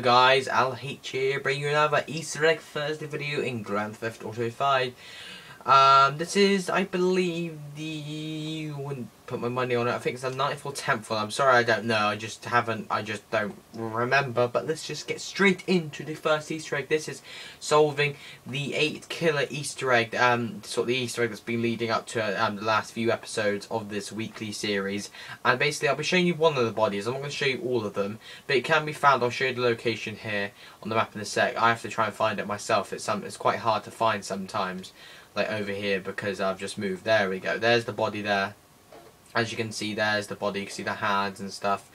Hello guys, LH here, bringing you another Easter Egg Thursday video in Grand Theft Auto 5. Um, this is, I believe, the, put my money on it, I think it's the 9th or 10th one, I'm sorry I don't know, I just haven't, I just don't remember, but let's just get straight into the first Easter egg. This is solving the 8 killer Easter egg, um, sort of the Easter egg that's been leading up to um, the last few episodes of this weekly series, and basically I'll be showing you one of the bodies, I'm not going to show you all of them, but it can be found, I'll show you the location here on the map in a sec, I have to try and find it myself, it's, um, it's quite hard to find sometimes like over here because I've just moved. There we go. There's the body there. As you can see, there's the body. You can see the hands and stuff.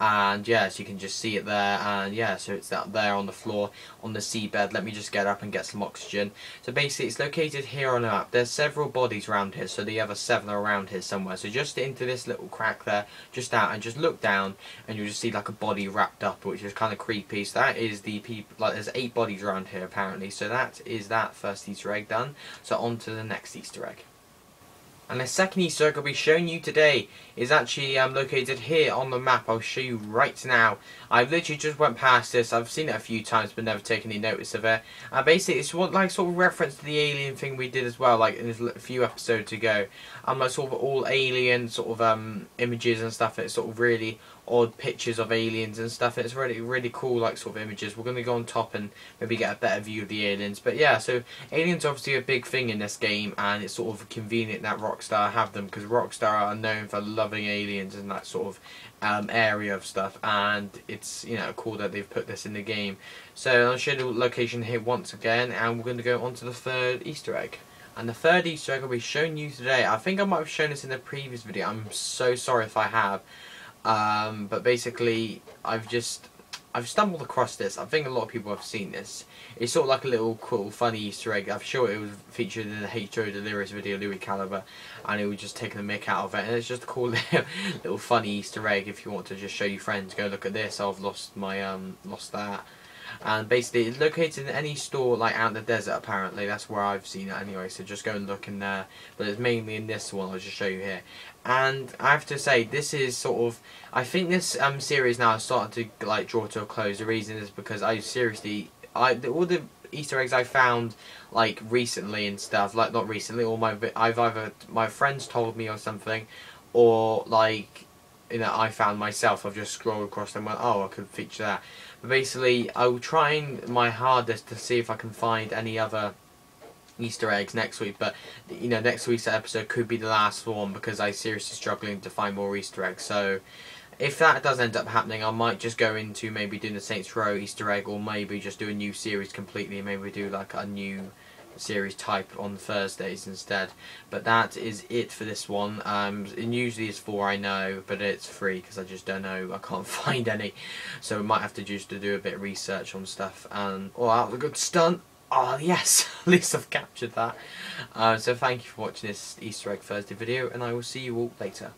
And yes, you can just see it there. And yeah, so it's out there on the floor, on the seabed. Let me just get up and get some oxygen. So basically, it's located here on the map. There's several bodies around here. So the other seven are around here somewhere. So just into this little crack there, just out, and just look down, and you'll just see like a body wrapped up, which is kind of creepy. So that is the people. Like there's eight bodies around here apparently. So that is that first Easter egg done. So on to the next Easter egg. And the second Easter egg I'll be showing you today is actually um, located here on the map. I'll show you right now. I've literally just went past this. I've seen it a few times but never taken any notice of it. And basically it's what like sort of reference to the alien thing we did as well like in a few episodes ago. Um, like sort of all alien sort of um, images and stuff. It's sort of really odd pictures of aliens and stuff. It's really really cool like sort of images. We're going to go on top and maybe get a better view of the aliens. But yeah, so aliens obviously a big thing in this game and it's sort of convenient that Rockstar have them because Rockstar are known for loving aliens and that sort of um, area of stuff and it's you know cool that they've put this in the game. So I'll show the location here once again and we're going to go on to the third Easter egg. And the third Easter egg I'll be showing you today, I think I might have shown this in the previous video, I'm so sorry if I have. Um, but basically, I've just I've stumbled across this. I think a lot of people have seen this. It's sort of like a little cool, funny Easter egg. I'm sure it was featured in the H2O Delirious video, Lui Calibre, and it was just taking the mick out of it. And it's just a cool little funny Easter egg. If you want to just show your friends, go look at this. I've lost my um lost that. And basically, it's located in any store like out in the desert. Apparently, that's where I've seen it anyway. So just go and look in there. But it's mainly in this one. I'll just show you here and I have to say this is sort of I think this um series now is starting to like draw to a close. The reason is because I seriously I all the Easter eggs I found like recently and stuff like not recently or my I've either my friends told me or something or like you know I found myself I've just scrolled across and went oh I could feature that but basically I will trying my hardest to see if I can find any other Easter eggs next week, but you know next week's episode could be the last one because I seriously struggling to find more Easter eggs. So if that does end up happening, I might just go into maybe doing the Saints Row Easter egg, or maybe just do a new series completely. Maybe do like a new series type on Thursdays instead. But that is it for this one. Um, it usually is four, I know, but it's free because I just don't know. I can't find any, so we might have to just to do a bit of research on stuff. And oh, that was a good stunt. Oh yes, at least I've captured that. Uh, so thank you for watching this Easter Egg Thursday video and I will see you all later.